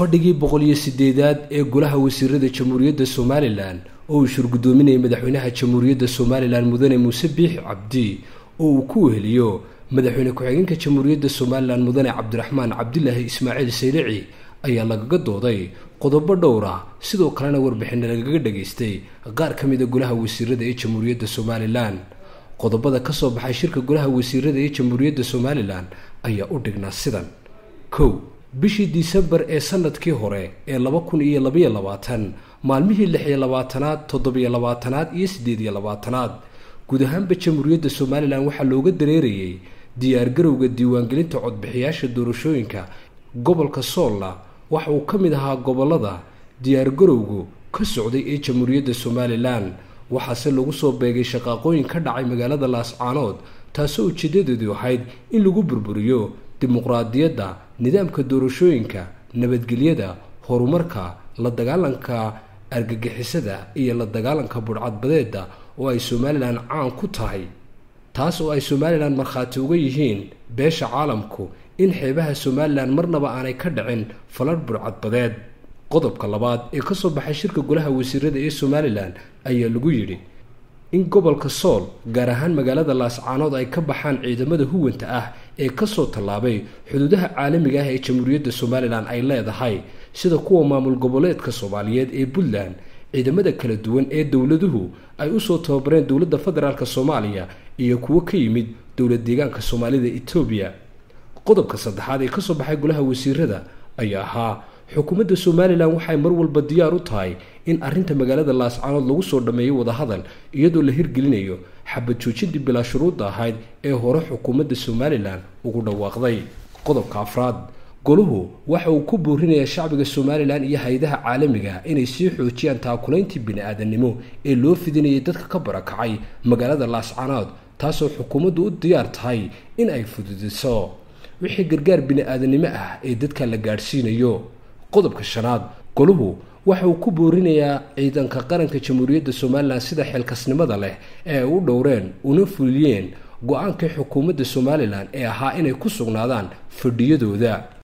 fadhigii boqol iyo sideedaad ee golaha wasiirada jamhuuriyadda somalilan oo uu shurgudoominayay madaxweynaha jamhuuriyadda somalilan mudane muuse biix cabdi oo uu ku weheliyo madaxweyne ku-xigeenka jamhuuriyadda somalilan mudane cabdiraxmaan cabdilaahi ismaaciil saylici ayaa lagaga dooday qodobo dhowr ah sidoo kalena warbixina lagaga dhageystay qaar ka mida golaha wasiirada ee jamhuuriyadda somalilan. Qodobada ka soo baxay shirka golaha wasiirada ee jamhuuriyadda somalilan ayaa u dhignaa sidan. Kow bishii disembar ee sannadkii hore ee laba kun iyo labaiyo labaatan maalmihii lix iyo labaatanaad toddobiyo labaatanaad iyo siddeed iyo labaatanaad. Guud ahaanba jamhuuriyadda somalilan waxaa looga dareerayay diyaargarowga diiwaangelinta codbixiyaasha doorashooyinka gobolka soolna waxa uu ka mid ahaa gobollada diyaargarowgu ka socday ee jamhuuriyadda somalilan. Waxaase lagu soo beegay shaqaaqooyin ka dhacay magaalada laascaanood taasoo ujeedadeedu ahayd in lagu burburiyo dimuqraadiyadda nidaamka doorashooyinka nabadgelyada horumarka la dagaalanka argagixisada iyo la dagaalanka budhcadbadeeda oo ay somalilan caan ku tahay taas oo ay somalilan markhaati uga yihiin beesha caalamku in xeebaha somalilan marnaba aanay ka dhicin faladh budhcadbadeed qodobka labaad ee ka soo baxay shirka golaha wasiirada ee somalilan ayaa lagu yidhi in gobolka sool gaar ahaan magaalada laascaanood ay ka baxaan ciidamada huwanta ah ee ka soo tallaabay xuduudaha caalamiga ah ee jamhuuriyadda somalilan ay leedahay sida kuwa maamul goboleedka soomaaliyeed ee puntland ciidamada kala duwan ee dowladuhu ay u soo tababareen dowladda federaalk soomaaliya iyo kuwo ka yimid dowlad deegaanka soomaalida etoobiya qodobka saddexaad ee ka soo baxay golaha wasiirada ayaa ahaa xukuumadda somalilan waxay mar walba diyaar u tahay in arrinta magaalada laascaanood lagu soo dhammeeyo wadahadal iyadoo la hirgelinayo xabad joojintii bilaa shuruudda ahayd ee hore xukuumadda somalilan ugu dhawaaqday. Qodobka afraad goluhu waxa uu ku boorinayaa shacbiga somalilan iyo hay'adaha caalamiga inay sii xoojiyaan taakulayntii bini-aadannimo ee loo fidinayay dadka ka barakacay magaalada laascaanood taasoo xukuumaddu u diyaar tahay in ay fududiso. Wixii gargaar bini-aadannimo ah ee dadka la gaadhsiinayo. Qodobka shanaad goluhu waxa uu ku boorinayaa ciidanka qaranka jamhuuriyadda somalilan sida xilkasnimada leh ee ay u dhowreen una fuliyeen go'aankii xukuumadda somalilan ee ahaa inay ku sugnaadaan fadhiyadooda